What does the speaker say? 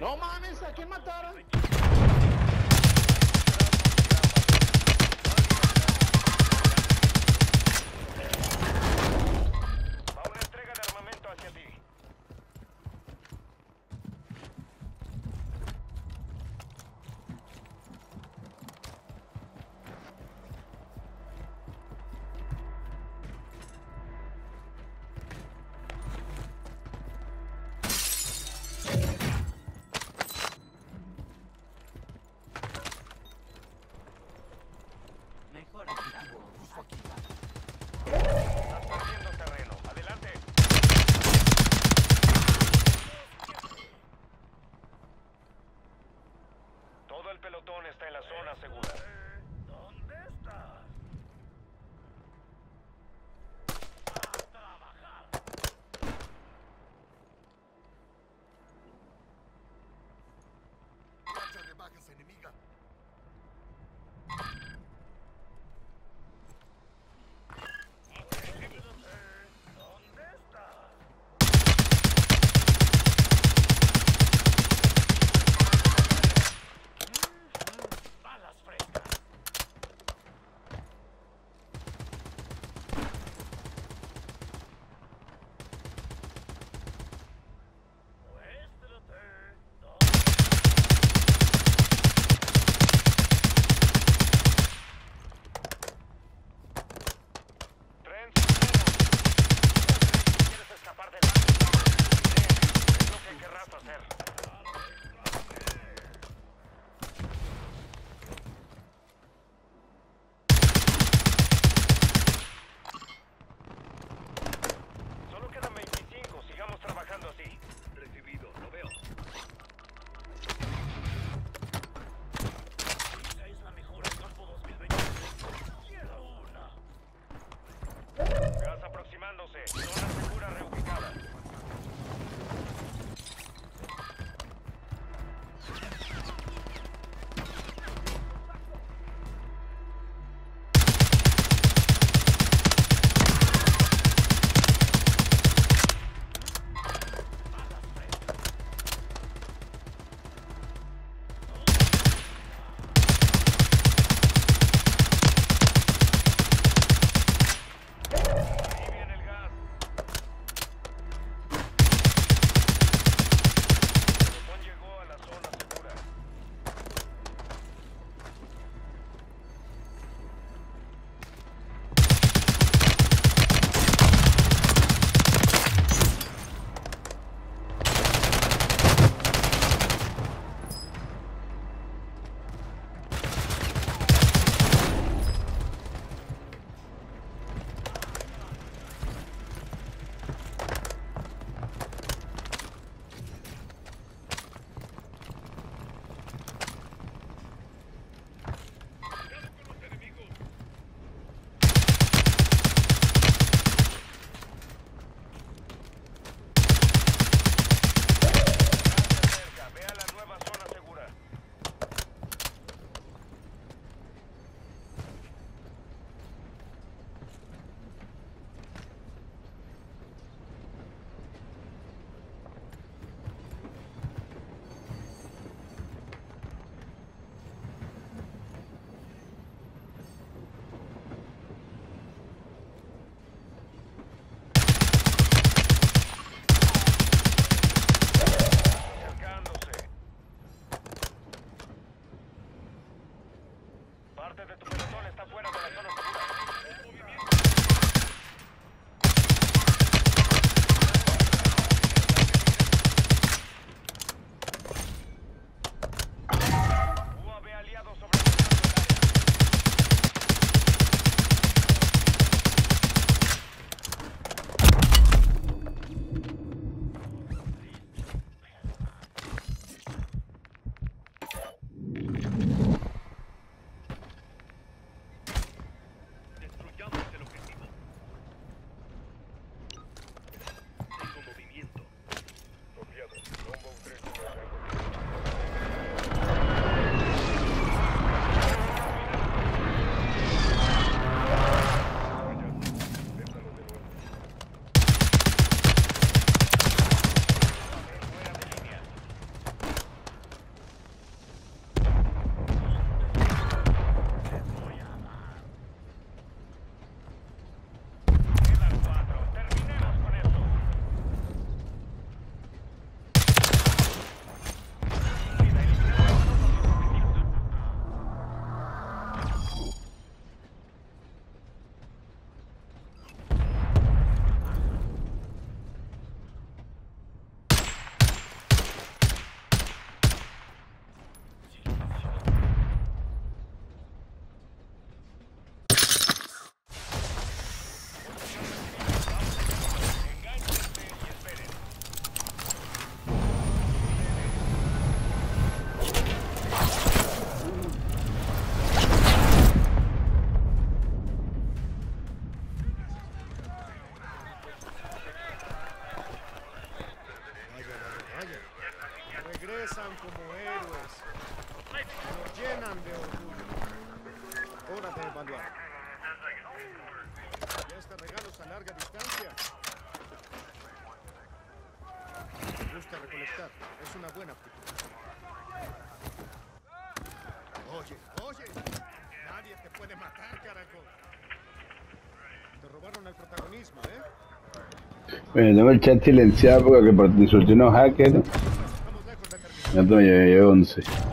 No mames, ¿a quién mataron? está en la zona segura. Eh, ¿Dónde está? Yeah. Ya está regalos a larga distancia. Me gusta recolectar. Es una buena actitud. Oye, oye. Nadie te puede matar, carajo. Te robaron el protagonismo, ¿eh? Bueno, tengo el chat silenciado porque por insulté unos hackers. Terminar. Ya me llevé 11. Ah.